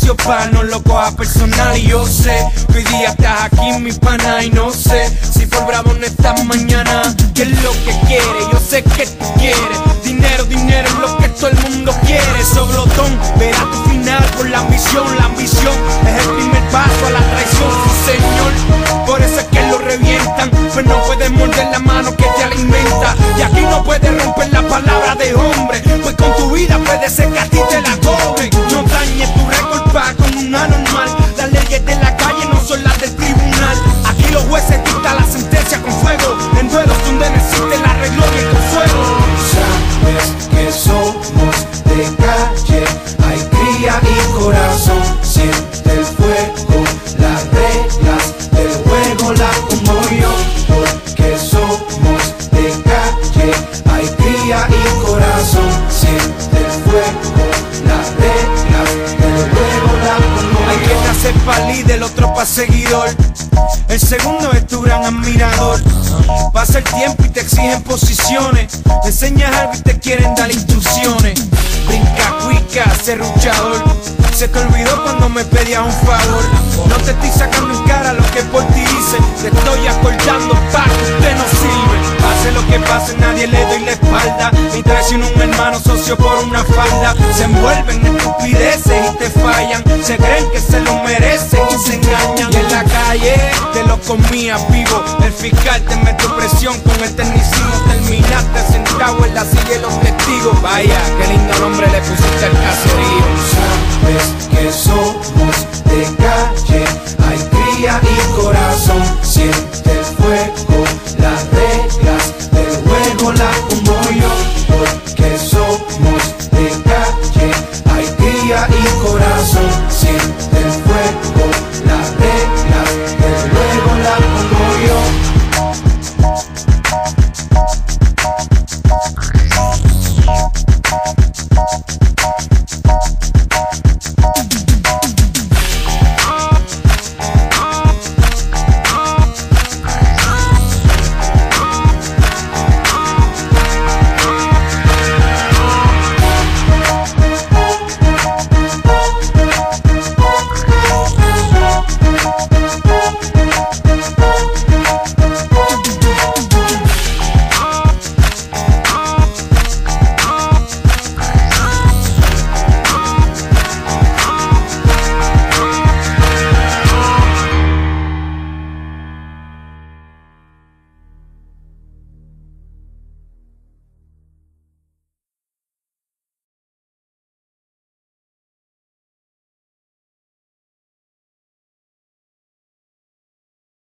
Esto es negocio para no lo coja personal. Y yo sé que hoy día estás aquí, mi pana. Y no sé si por bravo no estás mañana. ¿Qué es lo que quiere? Yo sé que tú quieres. Dinero, dinero es lo que todo el mundo quiere. Soblotón, verás tu final por la ambición. La ambición es el primer paso a la traición, sí, señor. Por eso es que lo revientan. Pues no puedes morder la mano que te alimenta. Y aquí no puedes romper la palabra de hombre. Pues con tu vida puede ser que a ti te la cobren. No dañes y corazón. Siente el fuego, las reglas del juego pongo Hay yo. que nacer pa' líder, otro pa' seguidor. El segundo es tu gran admirador. Pasa el tiempo y te exigen posiciones. Te enseñas algo y te quieren dar instrucciones. Brinca, cuica, serruchador. Se te olvidó cuando me pedías un favor. No te estoy sacando en cara lo que por ti dicen. Te estoy acordando pa' que usted no sirve. Sin un hermano socio por una falda. Se envuelven en estupideces y te fallan. Se creen que se lo merecen y se engañan. Y en la calle te lo comías vivo. El fiscal te metió presión con eternicismo Terminaste sentado en la silla de los testigos. Vaya, qué lindo nombre le pusiste al caserío Sabes que somos de calle. Hay cría y corazón. Siente fuego, las reglas del juego, la corazón siento